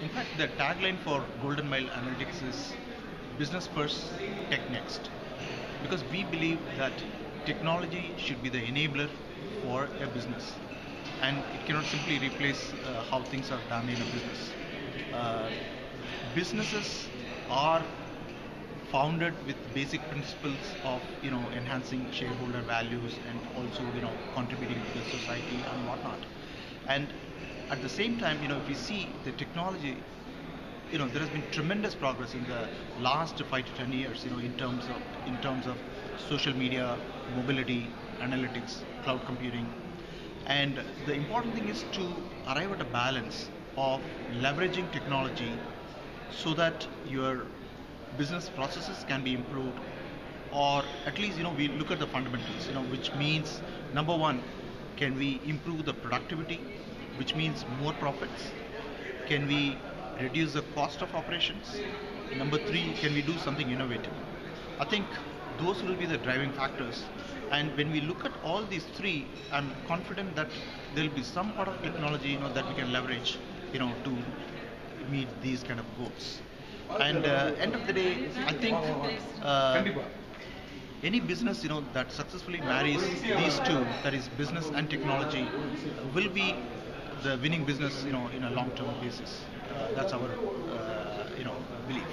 In fact, the tagline for Golden Mile Analytics is business first, tech next. Because we believe that technology should be the enabler for a business and it cannot simply replace uh, how things are done in a business. Uh, businesses are founded with basic principles of you know enhancing shareholder values and also you know contributing to the society and whatnot and at the same time you know if we see the technology you know there has been tremendous progress in the last five to ten years you know in terms of in terms of social media mobility analytics cloud computing. And the important thing is to arrive at a balance of leveraging technology so that your business processes can be improved or at least you know we look at the fundamentals you know which means number one can we improve the productivity which means more profits. Can we reduce the cost of operations? Number three can we do something innovative? I think those will be the driving factors. And when we look at all these three i'm confident that there will be some part of technology you know that we can leverage you know to meet these kind of goals. And uh, end of the day i think uh, any business you know that successfully marries these two that is business and technology will be the winning business you know in a long term basis. Uh, that's our uh, you know belief